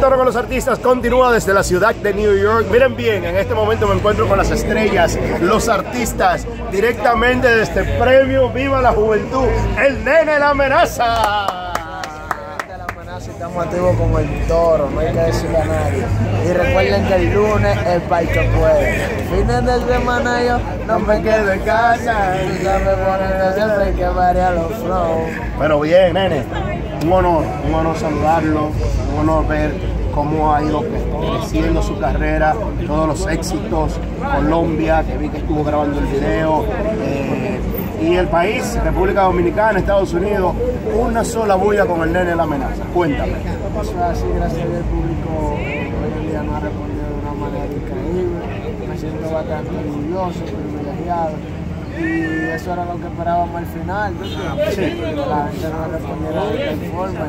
Toro con los artistas continúa desde la ciudad de New York. Miren bien, en este momento me encuentro con las estrellas, los artistas, directamente de este premio Viva la Juventud, el nene la amenaza. Estamos activos como el toro, no hay que decirle a nadie. Y recuerden que el lunes el país que puede. Fines de semana yo no me quedo en casa. Ya me ponen siempre que varía los flow. Pero bien, nene, un honor, un honor saludarlo, un honor ver cómo ha ido creciendo su carrera, todos los éxitos, Colombia, que vi que estuvo grabando el video, eh, y el país, República Dominicana, Estados Unidos, una sola bulla con el nene la amenaza. Cuéntame. Eso es así, gracias a Dios, el público hoy en día nos ha respondido de una manera increíble. Me siento bastante orgulloso, privilegiado. Y eso era lo que esperábamos al final, ¿tú entiendes? Sí. La gente nos respondiera de esta forma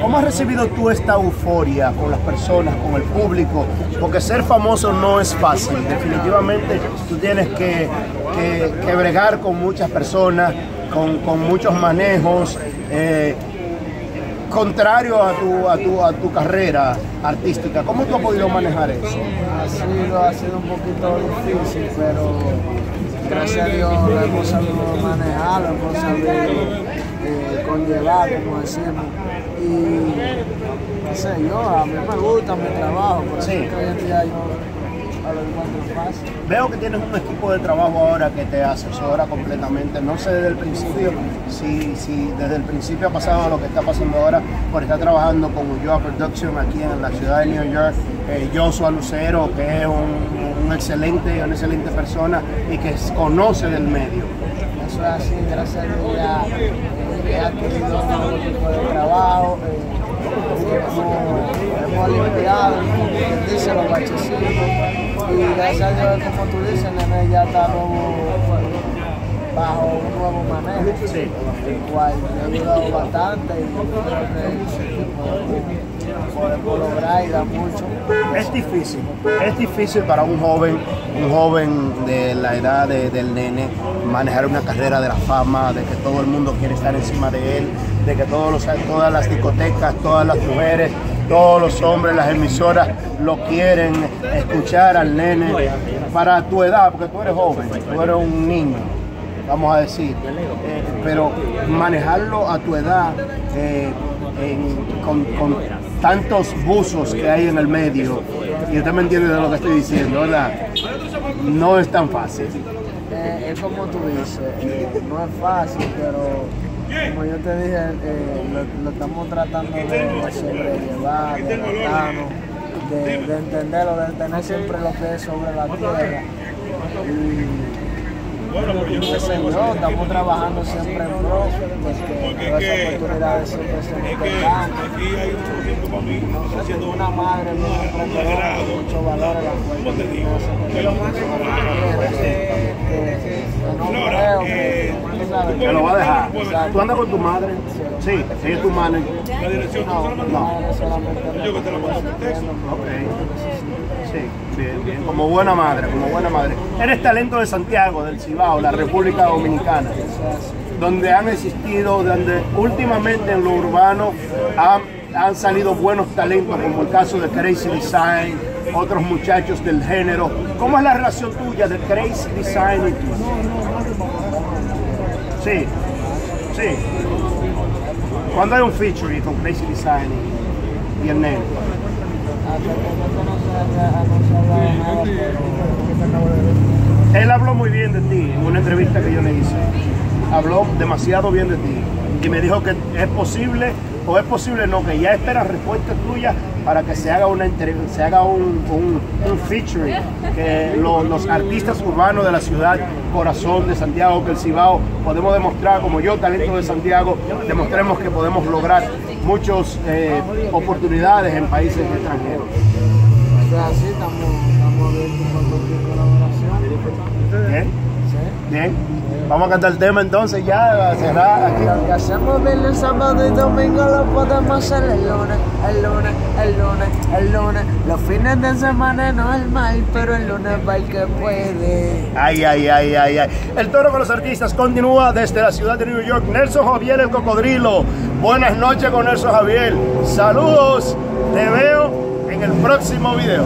¿Cómo has recibido tú esta euforia con las personas, con el público? Porque ser famoso no es fácil. Definitivamente tú tienes que, que- que bregar con muchas personas, con, con muchos manejos. eh, contrario a tu, a, tu, a tu carrera artística, ¿cómo tú has podido manejar eso? Ha sido, ha sido un poquito difícil, pero gracias a Dios lo hemos sabido manejar, lo hemos sabido eh, conllevar, como decimos. Y no sé, yo, a mí me gusta mi trabajo, por eso Sí. es que hoy en día yo a lo encuentro fácil. Veo que tienes un equipo de trabajo ahora que te asesora completamente. No sé desde el principio si, si desde el principio ha pasado lo que está pasando ahora por estar trabajando con Ulloa Production aquí en la ciudad de New York. Eh, Joshua Lucero, que es un, un excelente, una excelente persona y que conoce del medio. Eso es así, gracias a Dios he adquirido un nuevo tipo de trabajo, eh, hemos, limpiado, dice, los bachecitos y gracias a Dios, como tú dices, nene, ya nuevo, bajo un nuevo manejo, Sí. el cual me ha ayudado bastante y creo que podemos lograr y da mucho. Es difícil, es difícil para un joven, un joven de la edad de- del nene, manejar una carrera de la fama, de que todo el mundo quiere estar encima de él, de que todos los, todas las discotecas, todas las mujeres, todos los hombres, las emisoras lo quieren escuchar al nene para tu edad, porque tú eres joven, tú eres un niño, vamos a decir, Eh, pero manejarlo a tu edad eh, con, tantos buzos que hay en el medio, y usted me entiende de lo que estoy diciendo, ¿verdad? No es tan fácil. Eh, es como tú dices, no es fácil, pero como yo te dije, lo, estamos tratando de, de sobrellevar, de adaptarnos, de, de entenderlo, de tener siempre lo que es sobre la tierra. Sé yo, estamos trabajando siempre en pro, porque oportunidades siempre son importantes. Siendo una madre muy emprendedora, con muchos valores, la cual yo no no creo que, Te lo va a dejar. ¿Tú andas con tu madre? Sí, ella es tu manager. No, mi madre solamente me Ok. Sí, bien, bien. Como buena madre, como buena madre. Eres talento de Santiago, del Cibao, la República Dominicana, donde han existido, donde últimamente en lo urbano han, han salido buenos talentos, como el caso de Crazy Design, otros muchachos del género. ¿Cómo es la relación tuya de Crazy Design y tú? Sí, sí. Cuando hay un featuring con Crazy Design y, el. Él habló muy bien de ti en una entrevista que yo le hice. Habló demasiado bien de ti y me dijo que es posible o es posible no, que ya espera respuestas tuyas para que se haga una se haga un, un, un featuring que lo- los artistas urbanos de la ciudad corazón de Santiago que el Cibao podemos demostrar como yo talento de Santiago demostremos que podemos lograr muchas oportunidades en países extranjeros estamos, estamos abiertos para cualquier colaboración. bien Sí. bien Eh, Vamos a cantar el tema entonces ya, a cerrar aquí. Lo que hacemos viernes, sábado y domingo lo podemos hacer el lunes, el lunes, el lunes, el lunes. Los fines de semana no es mal, pero el lunes va el que puede. Ay, ay, ay, ay, ay. El toro con los artistas continúa desde la ciudad de New York. Nelson Javier el cocodrilo. Buenas noches con Nelson Javier. Saludos. Te veo en el próximo video.